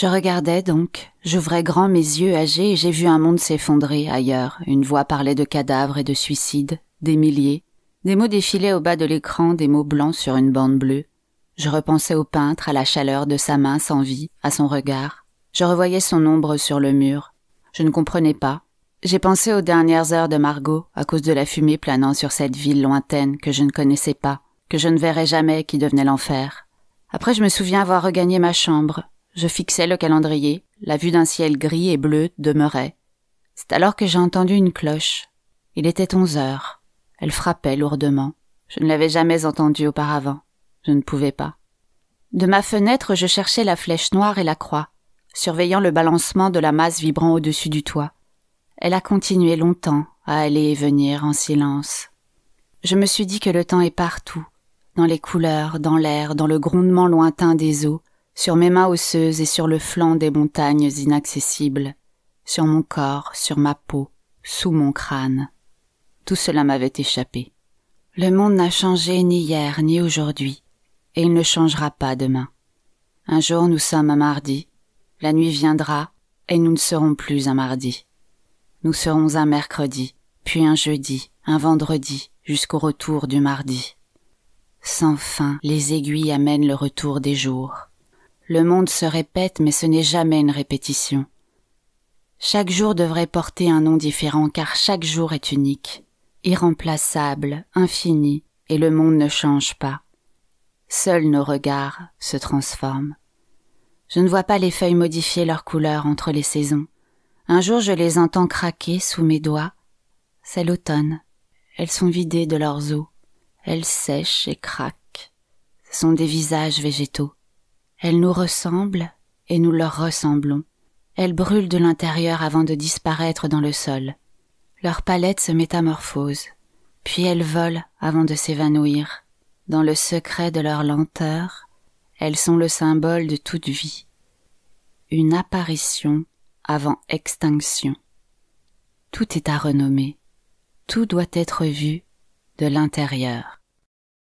Je regardais donc, j'ouvrais grand mes yeux âgés et j'ai vu un monde s'effondrer ailleurs. Une voix parlait de cadavres et de suicides, des milliers. Des mots défilaient au bas de l'écran, des mots blancs sur une bande bleue. Je repensais au peintre, à la chaleur de sa main sans vie, à son regard. Je revoyais son ombre sur le mur. Je ne comprenais pas. J'ai pensé aux dernières heures de Margot, à cause de la fumée planant sur cette ville lointaine que je ne connaissais pas, que je ne verrais jamais, qui devenait l'enfer. Après, je me souviens avoir regagné ma chambre. Je fixais le calendrier. La vue d'un ciel gris et bleu demeurait. C'est alors que j'ai entendu une cloche. Il était onze heures. Elle frappait lourdement. Je ne l'avais jamais entendue auparavant. Je ne pouvais pas. De ma fenêtre, je cherchais la flèche noire et la croix, surveillant le balancement de la masse vibrant au-dessus du toit. Elle a continué longtemps à aller et venir en silence. Je me suis dit que le temps est partout, dans les couleurs, dans l'air, dans le grondement lointain des eaux, sur mes mains osseuses et sur le flanc des montagnes inaccessibles, sur mon corps, sur ma peau, sous mon crâne. Tout cela m'avait échappé. Le monde n'a changé ni hier ni aujourd'hui, et il ne changera pas demain. Un jour nous sommes un mardi, la nuit viendra, et nous ne serons plus un mardi. Nous serons un mercredi, puis un jeudi, un vendredi, jusqu'au retour du mardi. Sans fin, les aiguilles amènent le retour des jours. Le monde se répète, mais ce n'est jamais une répétition. Chaque jour devrait porter un nom différent, car chaque jour est unique, irremplaçable, infini, et le monde ne change pas. Seuls nos regards se transforment. Je ne vois pas les feuilles modifier leur couleur entre les saisons. Un jour je les entends craquer sous mes doigts. C'est l'automne. Elles sont vidées de leurs os. Elles sèchent et craquent. Ce sont des visages végétaux. Elles nous ressemblent et nous leur ressemblons. Elles brûlent de l'intérieur avant de disparaître dans le sol. Leur palette se métamorphose, puis elles volent avant de s'évanouir. Dans le secret de leur lenteur, elles sont le symbole de toute vie. Une apparition avant extinction. Tout est à renommer, tout doit être vu de l'intérieur.